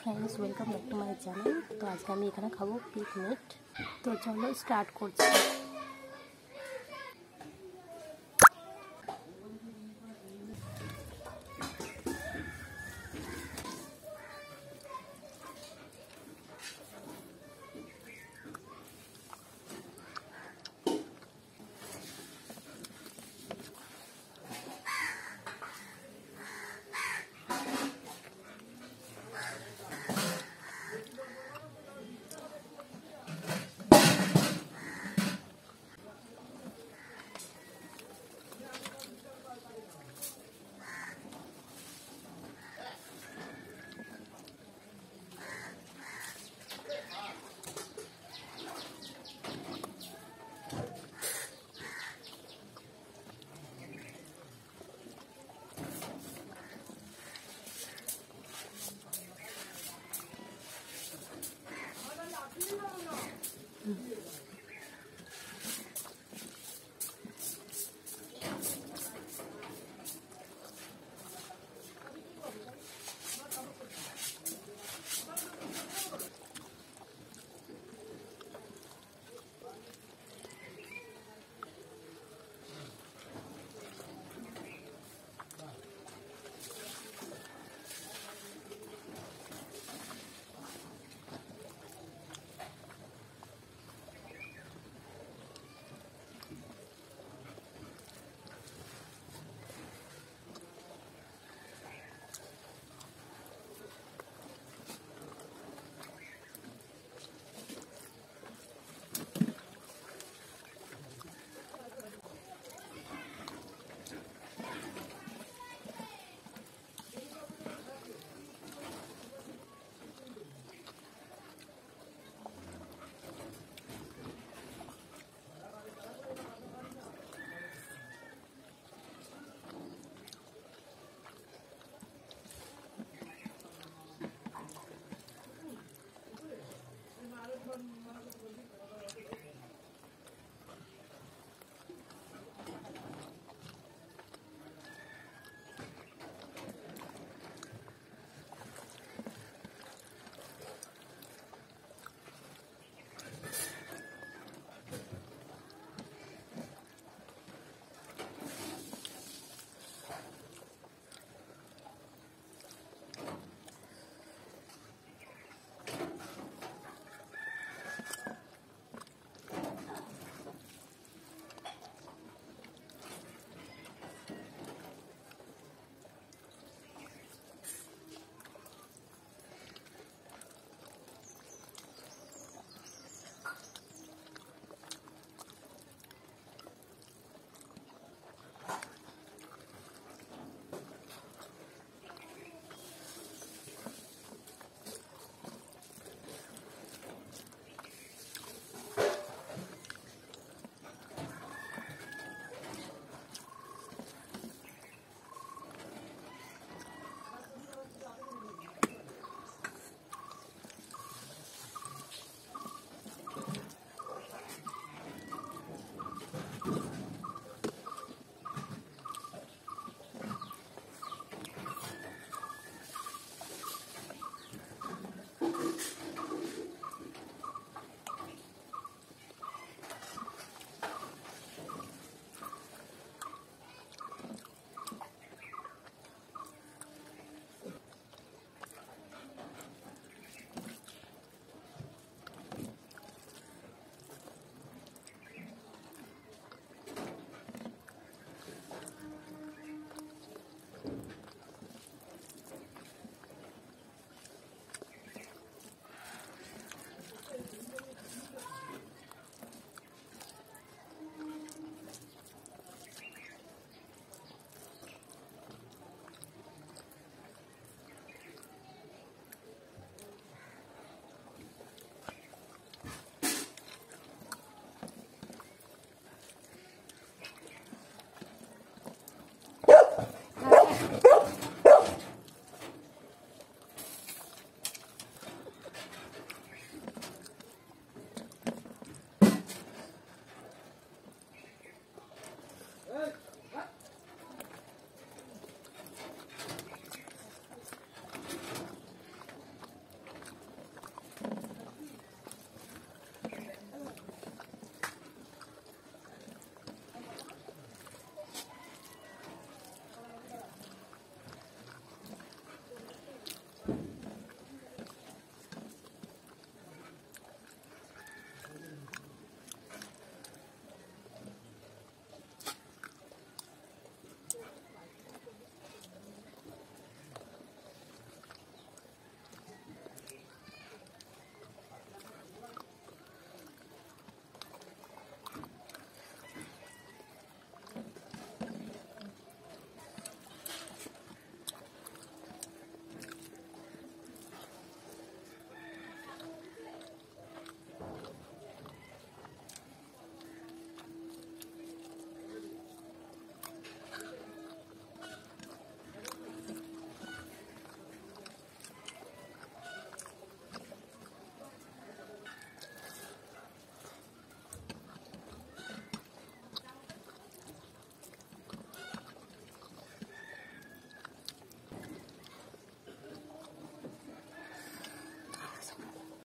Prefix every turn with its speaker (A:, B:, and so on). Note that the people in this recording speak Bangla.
A: Friends welcome back to my channel তো আজকে আমি এখানে খাব পিকনিক তো চলো স্টার্ট করছি।